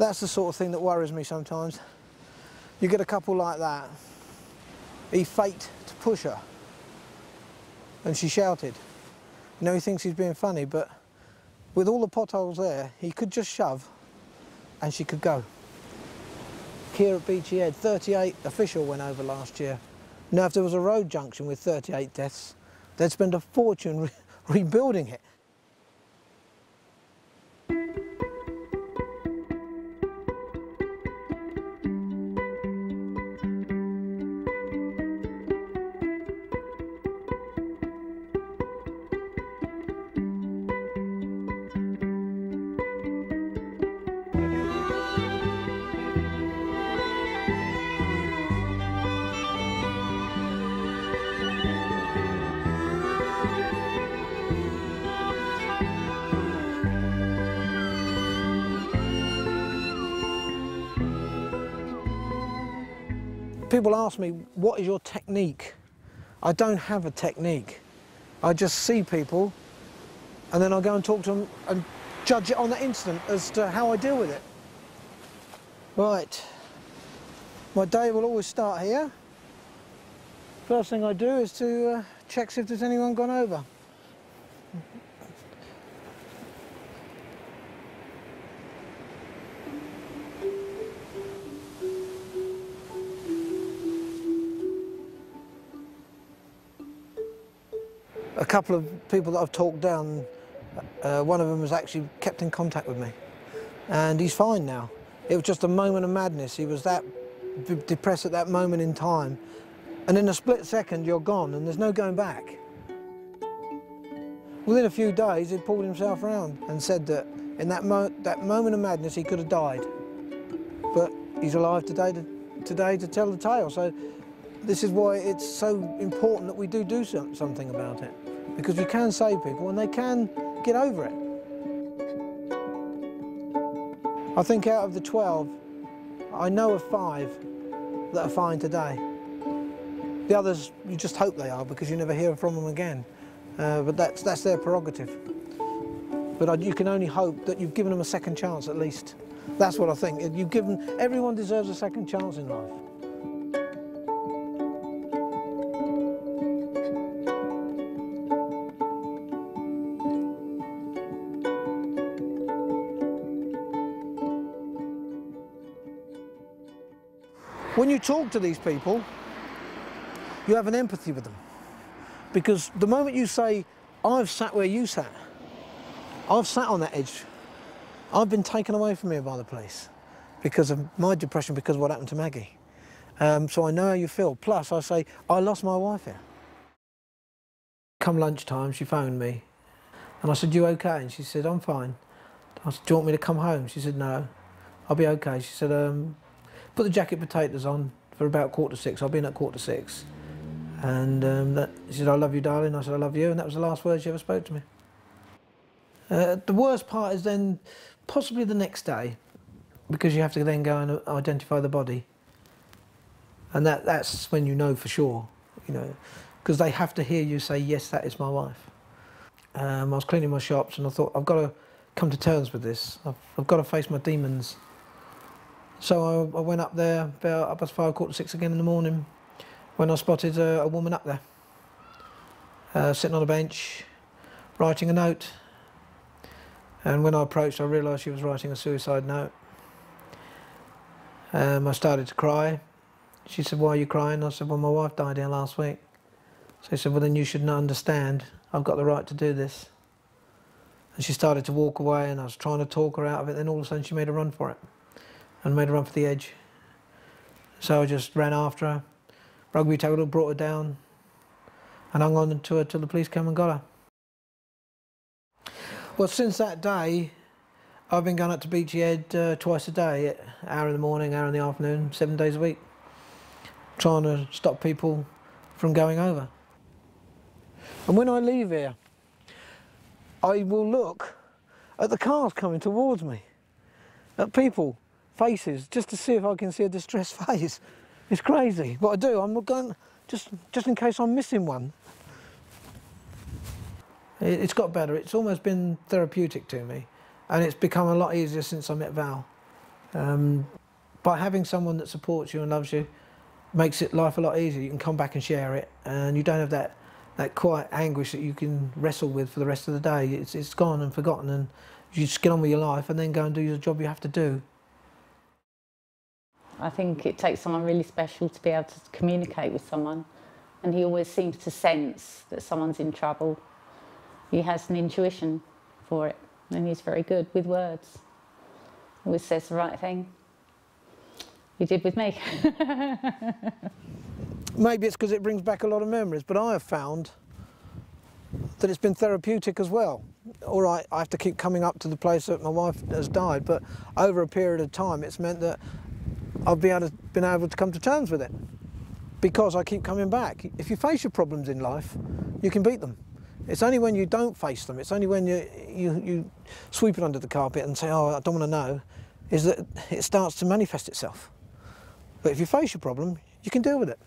That's the sort of thing that worries me sometimes. You get a couple like that. He faked to push her. And she shouted. You know, he thinks he's being funny, but with all the potholes there, he could just shove and she could go. Here at Beachy Head, 38 official went over last year. Now, if there was a road junction with 38 deaths, they'd spend a fortune re rebuilding it. People ask me, what is your technique? I don't have a technique. I just see people and then I go and talk to them and judge it on the instant as to how I deal with it. Right, my day will always start here. First thing I do is to uh, check if there's anyone gone over. A couple of people that I've talked down, uh, one of them has actually kept in contact with me. And he's fine now. It was just a moment of madness. He was that depressed at that moment in time. And in a split second, you're gone and there's no going back. Within a few days, he'd pulled himself around and said that in that, mo that moment of madness, he could have died. But he's alive today to, today to tell the tale. So this is why it's so important that we do do something about it because we can save people and they can get over it. I think out of the 12, I know of five that are fine today. The others, you just hope they are because you never hear from them again. Uh, but that's, that's their prerogative. But you can only hope that you've given them a second chance at least. That's what I think. You've given, everyone deserves a second chance in life. When you talk to these people, you have an empathy with them. Because the moment you say, I've sat where you sat, I've sat on that edge, I've been taken away from here by the police because of my depression, because of what happened to Maggie. Um, so I know how you feel. Plus, I say, I lost my wife here. Come lunchtime, she phoned me. And I said, you okay? And she said, I'm fine. I said, do you want me to come home? She said, no, I'll be okay. She said, um, put the jacket potatoes on for about quarter to six. I've been at quarter to six. And um, that, she said, I love you, darling. I said, I love you. And that was the last word she ever spoke to me. Uh, the worst part is then possibly the next day, because you have to then go and identify the body. And that, that's when you know for sure, you know, because they have to hear you say, yes, that is my wife. Um, I was cleaning my shops and I thought, I've got to come to terms with this. I've, I've got to face my demons. So I, I, went up there about up five, quarter to six again in the morning when I spotted a, a woman up there, uh, sitting on a bench, writing a note. And when I approached, I realised she was writing a suicide note. Um, I started to cry. She said, why are you crying? I said, well, my wife died here last week. So she said, well, then you should not understand. I've got the right to do this. And she started to walk away and I was trying to talk her out of it. Then all of a sudden she made a run for it and made a run for the edge. So I just ran after her. Rugby tackle brought her down and hung on to her till the police came and got her. Well, since that day, I've been going up to Beachy Head uh, twice a day, hour in the morning, hour in the afternoon, seven days a week, trying to stop people from going over. And when I leave here, I will look at the cars coming towards me, at people faces just to see if I can see a distressed face. It's crazy. What I do, I'm going just just in case I'm missing one. It's got better. It's almost been therapeutic to me, and it's become a lot easier since I met Val. Um, by having someone that supports you and loves you makes it life a lot easier. You can come back and share it, and you don't have that that quiet anguish that you can wrestle with for the rest of the day. It's it's gone and forgotten, and you just get on with your life and then go and do the job you have to do. I think it takes someone really special to be able to communicate with someone, and he always seems to sense that someone's in trouble. He has an intuition for it, and he's very good with words. Always says the right thing. He did with me. Maybe it's because it brings back a lot of memories, but I have found that it's been therapeutic as well. All right, I have to keep coming up to the place that my wife has died, but over a period of time, it's meant that I've been able to, been able to come to terms with it because I keep coming back. If you face your problems in life, you can beat them. It's only when you don't face them, it's only when you, you, you sweep it under the carpet and say, oh, I don't want to know, is that it starts to manifest itself. But if you face your problem, you can deal with it.